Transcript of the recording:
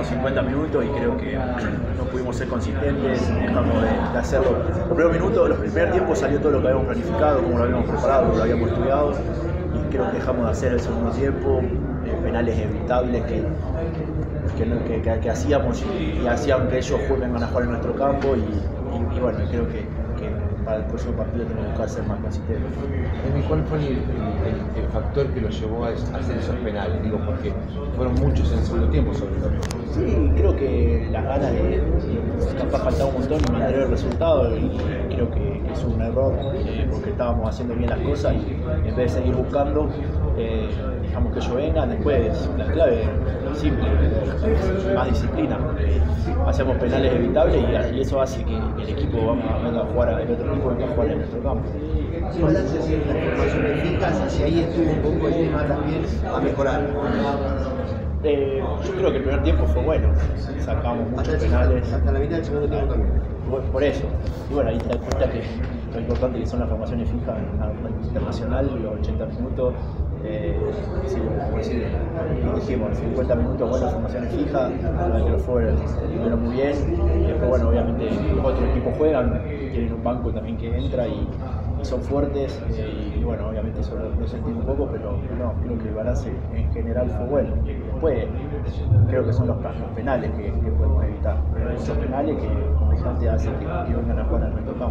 diferentes, dejamos de, hacerlo. Los primeros minutos, los primeros tiempos salió todo lo que habíamos planificado, como lo habíamos preparado, lo habíamos estudiado, y creo que dejamos de hacer el segundo tiempo, eh, penales evitables que, que, que, hacíamos y, hacían que ellos vengan a jugar en nuestro campo y, y bueno, creo que para el próximo partido tenemos que ser más consistentes. ¿Cuál fue el, factor que lo llevó a hacer esos penales? Digo, porque fueron muchos en el segundo tiempo sobre creo que las ganas de, capaz faltaba un montón y mantener el resultado y creo que, es un error eh, porque estábamos haciendo bien las cosas y en vez de seguir buscando, eh, dejamos que ellos vengan, después la clave es simple, más disciplina. Hacemos penales evitables y, eso hace que, el equipo venga a jugar, el otro equipo venga a jugar en nuestro campo. ¿Qué balance de las formaciones fijas? Si ahí estuvo un poco el tema también a mejorar. Eh, yo creo que el primer tiempo fue bueno, sacamos muchos penales. Hasta la mitad del segundo tiempo también. Por, eso. Y bueno, ahí te das cuenta que lo importante que son las formaciones fijas en internacional, los 80 minutos. Eh, sí, como dijimos, 50 minutos buenas formaciones fijas, que los fue primero muy bien. Y después, bueno, obviamente otros equipos juegan, tienen un banco también que entra y son fuertes eh, y, bueno, obviamente eso lo, sentí un poco, pero no, creo que el balance en general fue bueno. Después creo que son los, penales que, podemos evitar, pero muchos penales que como hacen que, que vengan a jugar en nuestro.